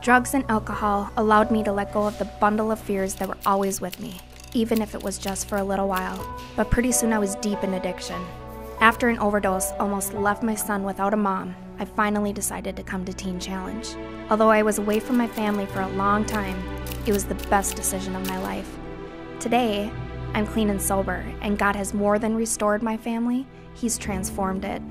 Drugs and alcohol allowed me to let go of the bundle of fears that were always with me, even if it was just for a little while. But pretty soon I was deep in addiction. After an overdose almost left my son without a mom, I finally decided to come to Teen Challenge. Although I was away from my family for a long time, it was the best decision of my life. Today, I'm clean and sober, and God has more than restored my family, He's transformed it.